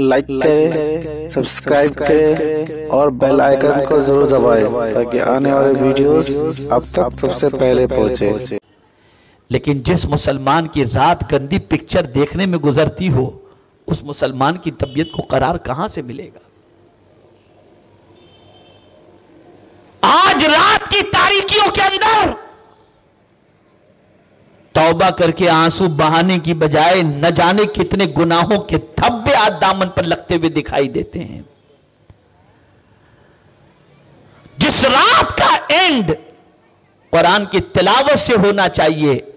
Like करें subscribe करें और बेल आइकन को ज़रूर दबाएँ ताकि आने वाले वीडियोस अब तक सबसे पहले पहुँचे। लेकिन जिस मुसलमान की रात गंदी पिक्चर देखने में गुजरती हो उस मुसलमान की तबीयत को करार कहाँ से मिलेगा आज रात की तारीखियों के अंदर तौबा करके आँसू बहाने की बजाय न जाने कितने गुनाहों के धब्बे आज दामन पर लगते हुए दिखाई देते हैं। जिस रात का एंड कुरान की तिलावत से होना चाहिए,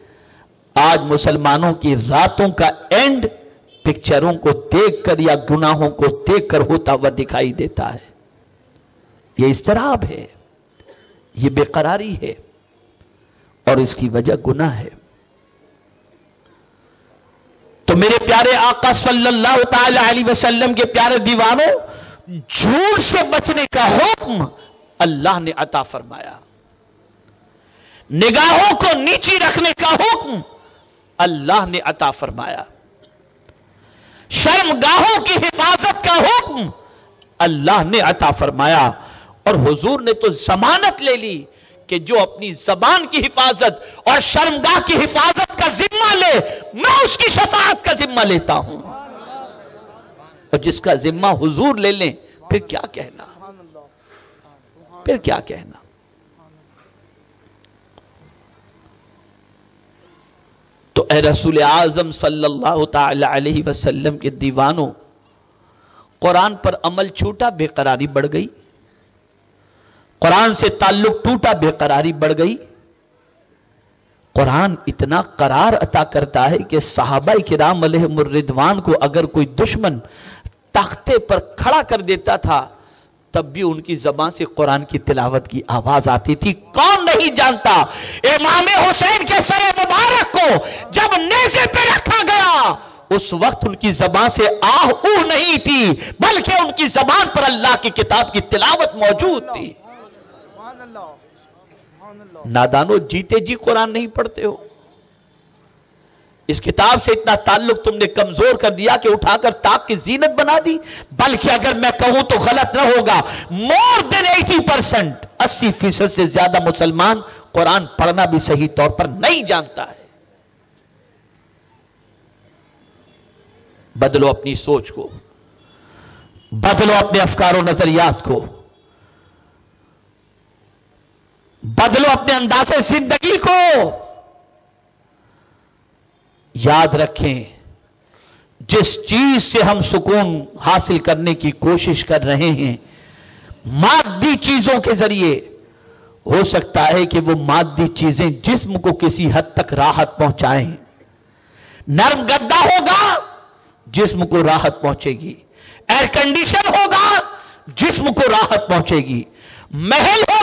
आज मुसलमानों की रातों का एंड पिक्चरों को देखकर या गुनाहों को देखकर होता हुआ दिखाई देता है। यह इस्तराब है यह बेकरारी है, और इसकी वजह गुनाह है। तो मेरे प्यारे आका सल्लल्लाहु अलैहि वसल्लम के प्यारे दीवानों, झूठ से बचने का हुक्म अल्लाह ने अता फरमाया। निगाहों को नीची रखने का हुक्म अल्लाह ने अता फरमाया। शर्मगाहों की हिफाजत का हुक्म अल्लाह ने अता फरमाया। और हुजूर ने तो जमानत ले ली कि जो अपनी जबान की हिफाजत और शर्मगाह की हिफाजत का जिम्मा ले मैं उसकी शफात का जिम्मा लेता हूँ। और जिसका जिम्मा हुजूर ले लें, फिर क्या कहना? फिर क्या कहना? तो ए रसूल आज़म सल्लल्लाहु अलैहि वसल्लम के दीवानों, कुरान पर अमल छूटा बेकरारी बढ़ गई। कुरान से ताल्लुक टूटा बेकरारी बढ़ गई। कुरान इतना करार अता करता है कि साहबा किराम रिदवान को अगर कोई दुश्मन तख्ते पर खड़ा कर देता था, तब भी उनकी जबान से कुरान की तिलावत की आवाज़ आती थी। कौन नहीं जानता? इमाम हुसैन के सर मुबारक को जब नेजे पे रखा गया, उस वक्त उनकी जबान से आह ऊह नहीं थी, बल्कि उनकी जबान पर अल्लाह की किताब की तिलावत मौजूद थी। नादानो, जीते जी कुरान नहीं पढ़ते हो। इस किताब से इतना ताल्लुक तुमने कमज़ोर कर दिया कि उठाकर ताक की जीनत बना दी। बल्कि अगर मैं कहूँ तो गलत ना होगा। मोर देन एटी परसेंट, अस्सी फ़ीसद से ज़्यादा मुसलमान कुरान पढ़ना भी सही तौर पर नहीं जानता है। बदलो अपनी सोच को। बदलो अपने अफकारों नजरियात को। बदलो अपने अंदाजे ज़िंदगी को। याद रखें, जिस चीज़ से हम सुकून हासिल करने की कोशिश कर रहे हैं, मादी चीज़ों के ज़रिए हो सकता है कि वो मादी चीज़ें जिस्म को किसी हद तक राहत पहुंचाएँ। नरम गद्दा होगा, जिस्म को राहत पहुंचेगी। एयर कंडीशन होगा, जिस्म को राहत पहुंचेगी। महल होगा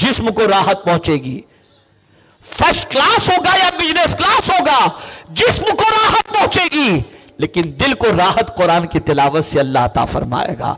जिस्म को राहत पहुंचेगी। फ़र्स्ट क्लास होगा या बिज़नेस क्लास होगा, जिस्म को राहत पहुंचेगी। लेकिन दिल को राहत कुरान की तिलावत से अल्लाह ता फरमाएगा।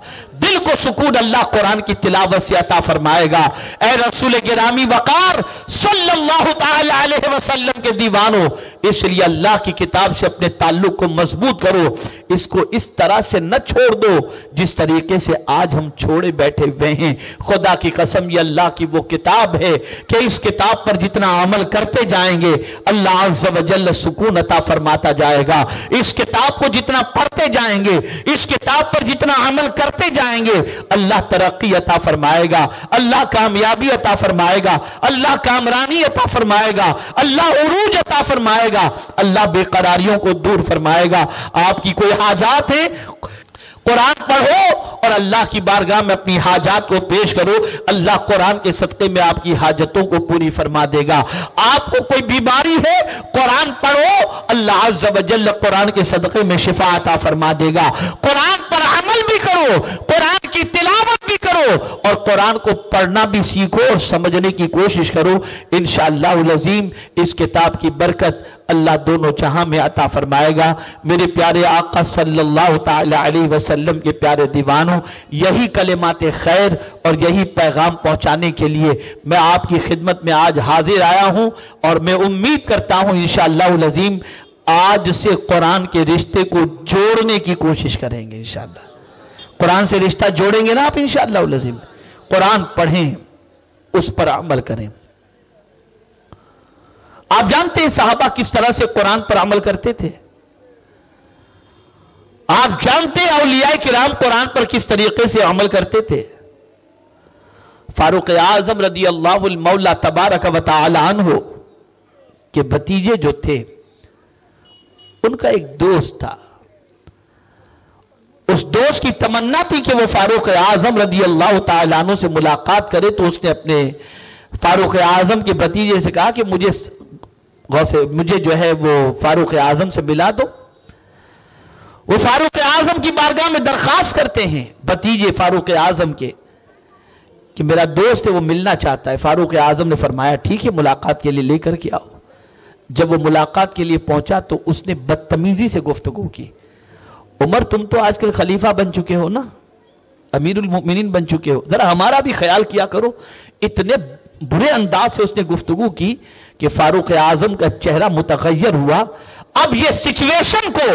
को सुकून अल्लाह कुरान की तिलावत से अता फरमाएगा। ए रसूल गिरामी वकार, सल्लल्लाहु अलैहि वसल्लम के दीवानों, इसलिए अल्लाह की किताब से अपने ताल्लुक को मज़बूत करो। इसको इस तरह से न छोड़ दो जिस तरीके से आज हम छोड़े बैठे हुए हैं। खुदा की कसम, ये अल्लाह की वो किताब है कि इस किताब पर जितना अमल करते जाएँगे, अल्लाह सुकून अता फरमाता जाएगा। इस किताब को जितना पढ़ते जाएँगे, इस किताब पर जितना अमल करते जाएँगे अल्लाह तरक्की अता फरमाएगा, अल्लाह कामयाबी अता फरमाएगा, अल्लाह कामरानी अता फरमाएगा, अल्लाह उरूज अता फरमाएगा, अल्लाह बेकरारियों को दूर फरमाएगा। आपकी कोई हाजात है? कुरान पढ़ो और अल्लाह की बारगाह में अपनी हाजात को पेश करो। अल्लाह कुरान के सदक़े में आपकी हाजतों को पूरी फरमा देगा। आपको कोई बीमारी है? कुरान पढ़ो, अल्लाह कुरान के सदक़े में शिफा अता फरमा देगा। कुरान पर अमल भी करो। कुरान की तिलावत भी करो और कुरान को पढ़ना भी सीखो और समझने की कोशिश करो। इन अजीम इस किताब की बरकत अल्लाह दोनों जहाँ में अता फरमाएगा। मेरे प्यारे आका सल्लल्लाहु अलैहि वसल्लम के प्यारे दीवानों, यही कलेमात खैर और यही पैगाम पहुँचाने के लिए मैं आपकी खिदमत में आज हाजिर आया हूँ और मैं उम्मीद करता हूँ इन अजीम आज से कुरान के रिश्ते को जोड़ने की कोशिश करेंगे इंशाल्लाह कुरान से रिश्ता जोड़ेंगे ना आप इंशाल्लाह लजीम कुरान पढ़ें, उस पर अमल करें। आप जानते हैं साहबा किस तरह से कुरान पर अमल करते थे? आप जानते हैं अलिया किराम कुरान पर किस तरीके से अमल करते थे? फारूक आज़म रदी अल्लाह मौला तबारक वालन हो के भतीजे जो थे, उनका एक दोस्त था। उस दोस्त की तमन्ना थी कि वो फारूक आज़म रदी अल्लाह तु से मुलाकात करे तो उसने अपने फारूक आज़म के भतीजे से कहा कि मुझे गौसे, मुझे जो है वो फारूक आज़म से मिला दो। वो फारूक आज़म की बारगाह में दरखास्त करते हैं, भतीजे फारूक आज़म के, कि मेरा दोस्त है, वो मिलना चाहता है। फारूक आज़म ने फरमाया, ठीक है, मुलाकात के लिए लेकर के आओ। जब वो मुलाकात के लिए पहुँचा तो उसने बदतमीजी से गुफ्तगु की। उमर, तुम तो आजकल खलीफा बन चुके हो ना? अमीरुल बन चुके हो। जरा हमारा भी ख्याल किया करो। इतने बुरे अंदाज से उसने गुफ्तगु की कि फारूक आज़म का चेहरा मुतगैर हुआ। अब ये सिचुएशन को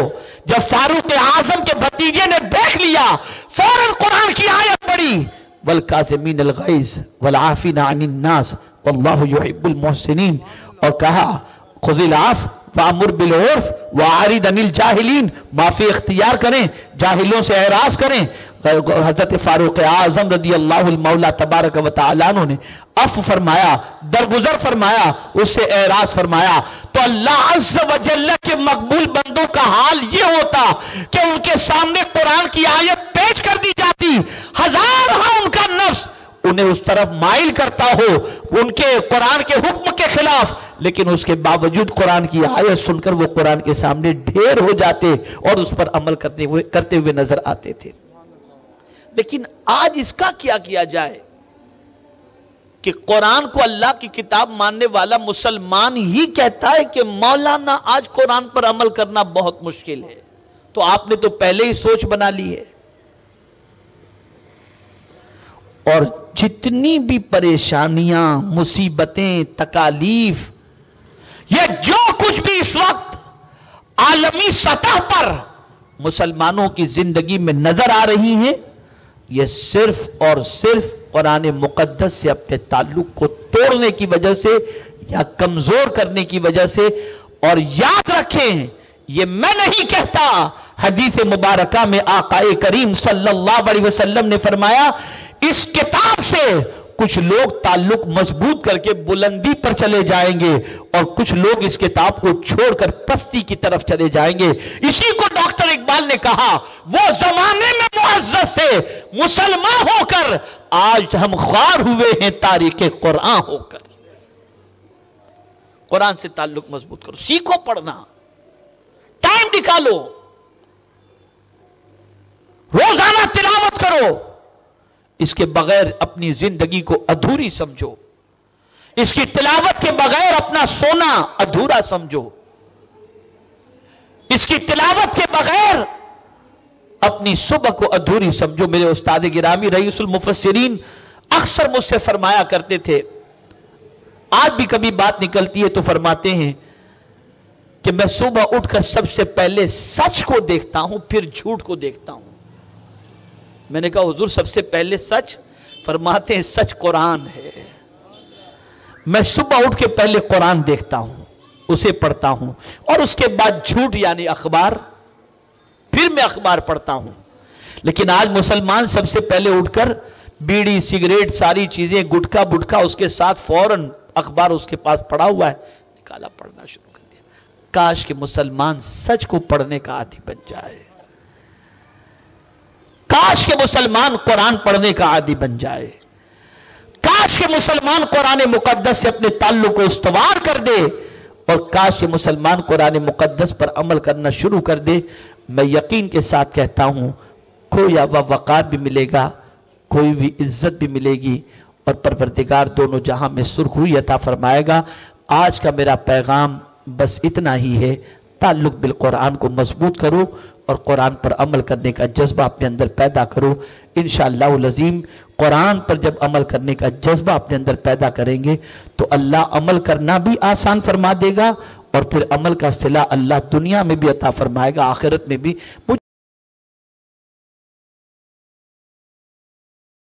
जब फारूक आज़म के भतीजे ने देख लिया, फ़ौरन कुरान की आयत पढ़ी। वल कासिमीन अलगैज वल आफिन अनिन्नास वल्लाहु युहिब्बुल मुहसिनीन। और कहा, खुजिल आफ वामुर बिलउर्फ वारिद अनिल जाहिलीन। माफ़ी इख्तियार करें, जाहिलों से एराज करें। हज़रत फारूक आज़म रदी अल्लाह तबारक वालों ने अफ फरमाया, दरगुजर फरमाया, उससे एराज फरमाया तो अल्लाह वजल्ला के मकबूल बंदों का हाल ये होता कि उनके सामने कुरान की आयत पेश कर दी जाती। हज़ार हाँ उनका नफ्स उन्हें उस तरफ़ माइल करता हो, उनके कुरान के हुक्म के खिलाफ। लेकिन उसके बावजूद कुरान की आयत सुनकर वो कुरान के सामने ढेर हो जाते और उस पर अमल करते हुए करते हुए नज़र आते थे। लेकिन आज इसका क्या किया जाए कि कुरान को अल्लाह की किताब मानने वाला मुसलमान ही कहता है कि मौलाना आज कुरान पर अमल करना बहुत मुश्किल है। तो आपने तो पहले ही सोच बना ली है। और जितनी भी परेशानियाँ, मुसीबतें, तकालीफ ये जो कुछ भी इस वक्त आलमी सतह पर मुसलमानों की ज़िंदगी में नज़र आ रही है, ये सिर्फ़ और सिर्फ़ कुरान मुकद्दस से अपने ताल्लुक को तोड़ने की वजह से या कमज़ोर करने की वजह से और याद रखें, ये मैं नहीं कहता, हदीस मुबारक में आकाए करीम सल्लल्लाहु अलैहि वसल्लम ने फरमाया, इस किताब से कुछ लोग ताल्लुक मज़बूत करके बुलंदी पर चले जाएँगे और कुछ लोग इस किताब को छोड़कर पस्ती की तरफ़ चले जाएँगे। इसी को डॉक्टर इकबाल ने कहा, वो जमाने में मुआजत थे, मुसलमान होकर आज हम ख्वार हुए हैं तारीख कुरान होकर। कुरान से ताल्लुक मज़बूत करो, सीखो पढ़ना, टाइम निकालो, रोज़ाना तिलावत करो। इसके बगैर अपनी ज़िंदगी को अधूरी समझो। इसकी तिलावत के बगैर अपना सोना अधूरा समझो। इसकी तिलावत के बगैर अपनी सुबह को अधूरी समझो। मेरे उस्ताद गिरामी, रईसुल मुफसरीन अक्सर मुझसे फरमाया करते थे, आज भी कभी बात निकलती है तो फरमाते हैं कि मैं सुबह उठकर सबसे पहले सच को देखता हूँ, फिर झूठ को देखता हूँ। मैंने कहा, हुजूर, सबसे पहले सच फरमाते हैं, सच कुरान है। मैं सुबह उठ के पहले कुरान देखता हूँ, उसे पढ़ता हूँ, और उसके बाद झूठ यानी अखबार, फिर मैं अखबार पढ़ता हूँ। लेकिन आज मुसलमान सबसे पहले उठकर बीड़ी, सिगरेट, सारी चीज़ें, गुटखा, बुटखा, उसके साथ फ़ौरन अखबार उसके पास पड़ा हुआ है, निकाला, पढ़ना शुरू कर दिया। काश के मुसलमान सच को पढ़ने का आदि बन जाए। काश के मुसलमान कुरान पढ़ने का आदि बन जाए। काश के मुसलमान कुरान मुकद्दस से अपने ताल्लुक को इस्तवार कर दे और काश के मुसलमान कुरान मुकद्दस पर अमल करना शुरू कर दे, मैं यकीन के साथ कहता हूँ, कोई व वक़ार भी मिलेगा, कोई भी इज़्ज़त भी मिलेगी और परवरदिगार दोनों जहाँ में सुरखुई अता फरमाएगा, आज का मेरा पैगाम बस इतना ही है, ताल्लुक बिल कुरान को मज़बूत करो और कुरान पर अमल करने का जज्बा अपने अंदर पैदा करो। इन शजीम कुरान पर जब अमल करने का जज्बा अपने अंदर पैदा करेंगे तो अल्लाह अमल करना भी आसान फरमा देगा और फिर अमल का सिला अल्लाह दुनिया में भी अता फरमाएगा, आखिरत में भी।